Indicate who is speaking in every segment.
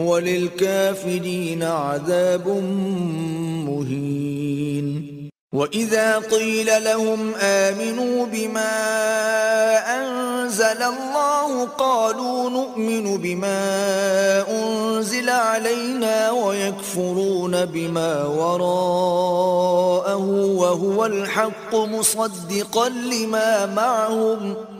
Speaker 1: وللكافرين عذاب مهين. وإذا قيل لهم آمنوا بما أنزل الله قالوا نؤمن بما أنزل علينا ويكفرون بما وراءه وهو الحق مصدقا لما معهم ۖ.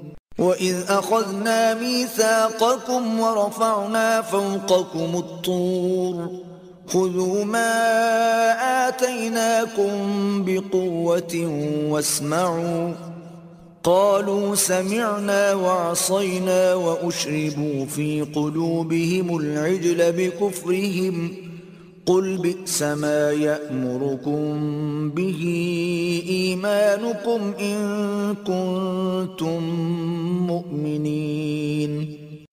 Speaker 1: وإذ أخذنا ميثاقكم ورفعنا فوقكم الطور خذوا ما آتيناكم بقوة واسمعوا قالوا سمعنا وعصينا وأشربوا في قلوبهم العجل بكفرهم قل بئس ما يأمركم به إيمانكم إن كنتم مؤمنين